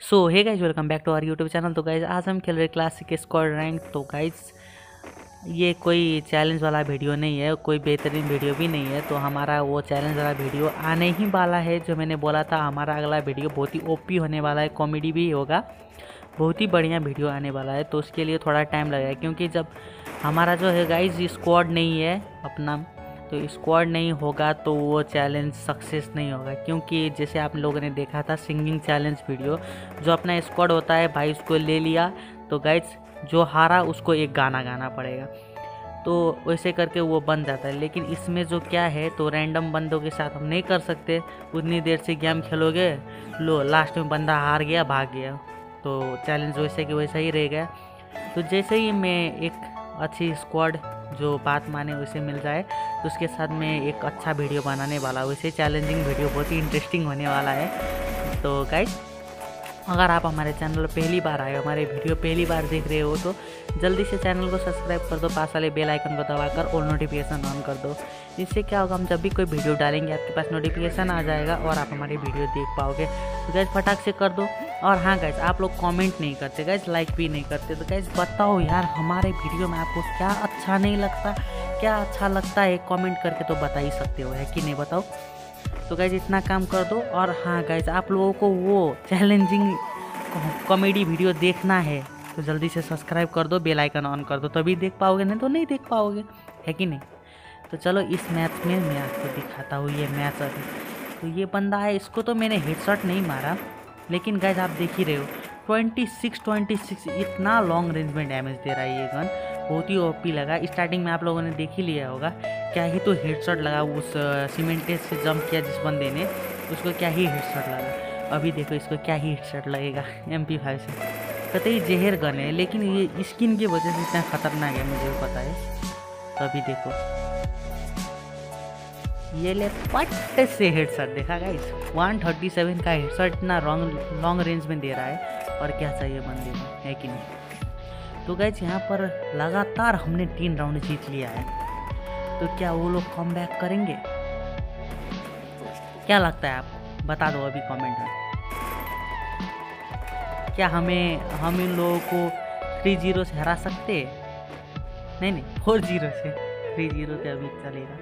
So hey guys welcome back to our YouTube channel तो guys आज हम खेल रहे क्लासिक स्क्वाड रैंक तो गाइज़ ये कोई चैलेंज वाला वीडियो नहीं है, कोई बेहतरीन वीडियो भी नहीं है. तो हमारा वो चैलेंज वाला वीडियो आने ही वाला है, जो मैंने बोला था, हमारा अगला वीडियो बहुत ही ओपी होने वाला है कॉमेडी भी होगा. बहुत ही बढ़िया वीडियो आने वाला है तो उसके लिए थोड़ा टाइम लगेगा, क्योंकि जब हमारा जो है गाइज़ स्क्वाड नहीं है, अपना तो स्क्वाड नहीं होगा तो वो चैलेंज सक्सेस नहीं होगा। क्योंकि जैसे आप लोगों ने देखा था सिंगिंग चैलेंज वीडियो जो अपना स्क्वाड होता है, भाई उसको ले लिया तो गाइज़ जो हारा उसको एक गाना गाना पड़ेगा। तो वैसे करके वो बन जाता है। लेकिन इसमें जो क्या है तो रैंडम बंदों के साथ हम नहीं कर सकते। उतनी देर से गेम खेलोगे, लो लास्ट में बंदा हार गया, भाग गया। तो चैलेंज वैसे कि वैसा ही रह गया। तो जैसे ही मैं एक अच्छी स्क्वाड जो बात माने, वैसे मिल जाए। तो उसके साथ मैं एक अच्छा वीडियो बनाने वाला हूँ। इसे चैलेंजिंग वीडियो, बहुत ही इंटरेस्टिंग होने वाला है। तो गाइज़ अगर आप हमारे चैनल पर पहली बार आए, हमारे वीडियो पहली बार देख रहे हो तो जल्दी से चैनल को सब्सक्राइब कर दो, पास वाले बेल आइकन को दबाकर और नोटिफिकेशन ऑन कर दो। इससे क्या होगा, हम जब भी कोई वीडियो डालेंगे, आपके पास नोटिफिकेशन आ जाएगा और आप हमारी वीडियो देख पाओगे। तो गैस फटाक से कर दो। और हाँ गैस आप लोग कमेंट नहीं करते गैस लाइक भी नहीं करते। तो गैस बताओ यार, हमारे वीडियो में आपको क्या अच्छा नहीं लगता? क्या अच्छा लगता है कमेंट करके तो बता ही सकते हो, है कि नहीं बताओ? तो गैज इतना काम कर दो और हाँ गैज आप लोगों को वो चैलेंजिंग कॉमेडी वीडियो देखना है तो जल्दी से सब्सक्राइब कर दो बेल आइकन ऑन कर दो, तभी देख पाओगे, नहीं तो नहीं देख पाओगे, है कि नहीं? तो चलो इस मैच में मैं आपको दिखाता हूँ ये मैच अभी। तो ये बंदा है, इसको तो मैंने हेडशॉट नहीं मारा, लेकिन गैज आप देख ही रहे हो ट्वेंटी सिक्स ट्वेंटी सिक्स इतना लॉन्ग रेंज में डैमेज दे रहा है ये गन बहुत ही ओपी लगा। स्टार्टिंग में आप लोगों ने देख ही लिया होगा। क्या ही तो हेडशॉट लगा उस सीमेंटेज से जंप किया जिस बंदे ने। उसको क्या ही हेडशॉट लगा। अभी देखो इसको क्या ही हेडशॉट लगेगा एम पी फाइव से। कतई जहर गन है, लेकिन ये स्किन की वजह से इतना खतरनाक है, मुझे पता है। तो अभी देखो। ये ले पट से हेडशॉट देखा गाइस 137 का हेडशॉट इतना लॉन्ग रेंज में दे रहा है। और क्या चाहिए बंदे में है कि नहीं? तो गाइस यहाँ पर लगातार हमने तीन राउंड जीत लिया है। तो क्या वो लोग कम बैक करेंगे? क्या लगता है आप? बता दो अभी कमेंट में। क्या हमें, हम इन लोगों को थ्री ज़ीरो से हरा सकते? नहीं नहीं फोर ज़ीरो से थ्री ज़ीरो से अभी चलेगा।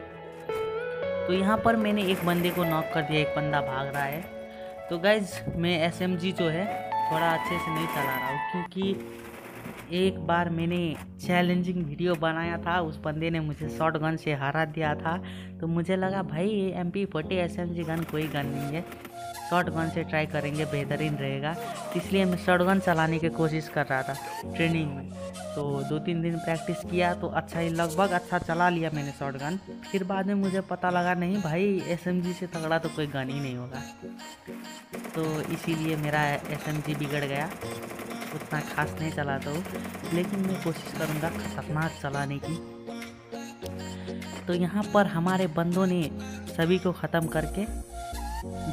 तो यहाँ पर मैंने एक बंदे को नॉक कर दिया, एक बंदा भाग रहा है। तो गैज मैं एस जो है, थोड़ा अच्छे से नहीं चला रहा हूँ, क्योंकि एक बार मैंने चैलेंजिंग वीडियो बनाया था उस बंदे ने मुझे शॉर्ट गन से हरा दिया था। तो मुझे लगा भाई ये M P forty S M G gun कोई गन नहीं है। शॉर्ट गन से ट्राई करेंगे बेहतरीन रहेगा। इसलिए मैं शॉर्ट गन चलाने की कोशिश कर रहा था ट्रेनिंग में। तो दो तीन दिन प्रैक्टिस किया तो अच्छा ही लगभग अच्छा चला लिया मैंने शॉर्ट गन फिर बाद में मुझे पता लगा नहीं भाई एस एम जी से तगड़ा तो कोई गन ही नहीं होगा। तो इसीलिए मेरा एस एम जी बिगड़ गया। उतना खास नहीं चलाता हूँ लेकिन मैं कोशिश करूँगा खतरनाक चलाने की। तो यहाँ पर हमारे बंदों ने सभी को ख़त्म करके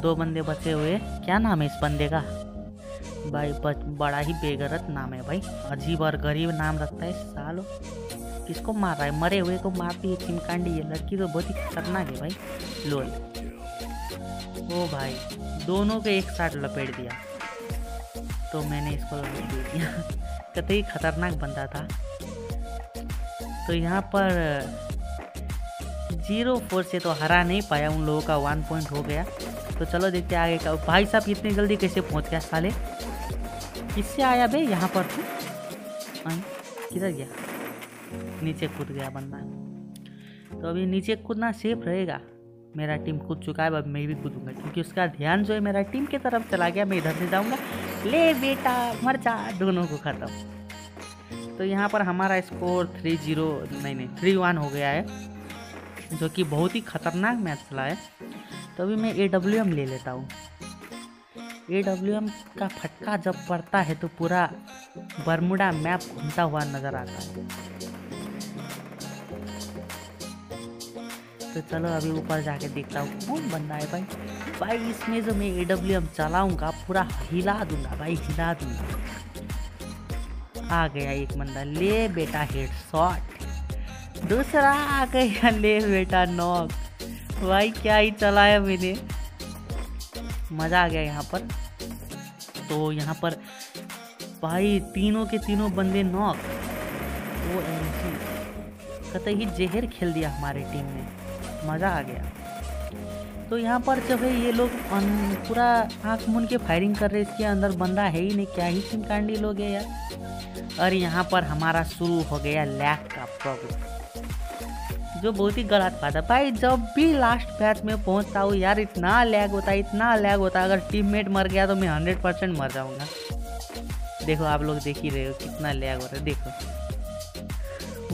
दो बंदे बचे हुए क्या नाम है इस बंदे का? भाई, बच, बड़ा ही बेगरत नाम है भाई। अजीब और गरीब नाम रखता है सालो। किसको मार रहा है? मरे हुए को मारती है चिमकांडी। है लड़की तो बहुत ही खतरनाक है भाई। लोल। ओ भाई, दोनों को एक साथ लपेट दिया। तो मैंने इसको लपेट दे दिया। कतई खतरनाक बंदा था। तो यहाँ पर, ज़ीरो फोर से तो हरा नहीं पाया, उन लोगों का वन पॉइंट हो गया। तो चलो देखते आगे का। भाई साहब, इतनी जल्दी कैसे पहुँच गया साले? किससे आया भाई यहाँ पर तू? किधर गया? नीचे कूद गया बंदा। तो अभी नीचे कूदना सेफ़ रहेगा। मेरा टीम कूद चुका है, अब मैं भी कूदूँगा, क्योंकि उसका ध्यान जो है मेरा टीम की तरफ़ चला गया। मैं इधर से जाऊँगा। ले बेटा, मर जा। दोनों को ख़त्म। तो यहाँ पर हमारा स्कोर थ्री ज़ीरो नहीं नहीं थ्री वन हो गया है, जो कि बहुत ही खतरनाक मैच चला है। तो अभी मैं ए डब्ल्यू एम ले लेता हूँ। ए डब्ल्यू एम का फटका जब पड़ता है तो पूरा बरमुडा मैप घूमता हुआ नज़र आता है। तो चलो अभी ऊपर जाके देखता हूँ, कौन बंदा है भाई? भाई, इसमें जो मैं ए डब्ल्यू एम चलाऊँगा, पूरा हिला दूँगा भाई, हिला दूँगा। आ गया एक बंदा, ले बेटा हेड शॉट दूसरा आ गया, ले बेटा नॉक भाई, क्या ही चलाया मैंने। मज़ा आ गया यहाँ पर। तो यहाँ पर भाई, तीनों के तीनों बंदे नॉक वो एम कतई जहर खेल दिया हमारे टीम ने। मज़ा आ गया। तो यहाँ पर जब है ये लोग पूरा आँख मुन के फायरिंग कर रहे इसके अंदर बंदा है ही नहीं, क्या ही चिमकांडी लोग है यार। और यहाँ पर हमारा शुरू हो गया लैक का प्रॉब्लम। जो बहुत ही गलत बात है। भाई, जब भी लास्ट मैच में पहुँचता हूँ यार, इतना लैग होता है, इतना लैग होता है। अगर टीममेट मर गया तो मैं हंड्रेड परसेंट मर जाऊँगा। देखो, आप लोग देख ही रहे हो कितना लैग हो रहा है। देखो।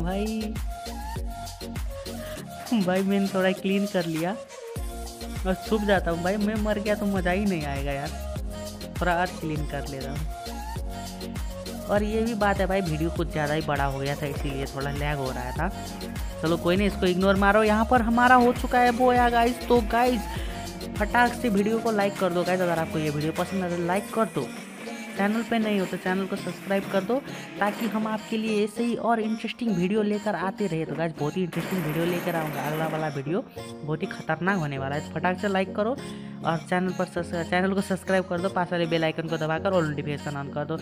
भाई भाई, मैंने थोड़ा क्लीन कर लिया। और छुप जाता हूँ भाई, मैं मर गया तो मज़ा ही नहीं आएगा यार। थोड़ा और क्लीन कर ले रहा हूँ। और ये भी बात है भाई वीडियो कुछ ज़्यादा ही बड़ा हो गया था, इसीलिए थोड़ा लैग हो रहा था। चलो कोई नहीं, इसको इग्नोर मारो। यहाँ पर हमारा हो चुका है वो या गाइज़ तो गाइज़ फटाक से वीडियो को लाइक कर दो गाइज़ अगर आपको ये वीडियो पसंद है तो लाइक कर दो। चैनल पे नहीं हो तो चैनल को सब्सक्राइब कर दो, ताकि हम आपके लिए ऐसे ही और इंटरेस्टिंग वीडियो लेकर आते रहे। तो गाइज़ बहुत ही इंटरेस्टिंग वीडियो लेकर आऊँगा। अगला वाला वीडियो बहुत ही खतरनाक होने वाला है। फटाक से लाइक करो और चैनल पर चैनल को सब्सक्राइब कर दो, पास वाले बेल आइकन को दबाकर और नोटिफिकेशन ऑन कर दो।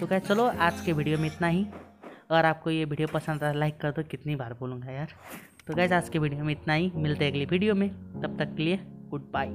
तो क्या चलो आज के वीडियो में इतना ही। अगर आपको ये वीडियो पसंद आया लाइक कर दो। कितनी बार बोलूँगा यार। तो गैस आज के वीडियो में इतना ही। मिलते हैं अगली वीडियो में। तब तक के लिए गुड बाय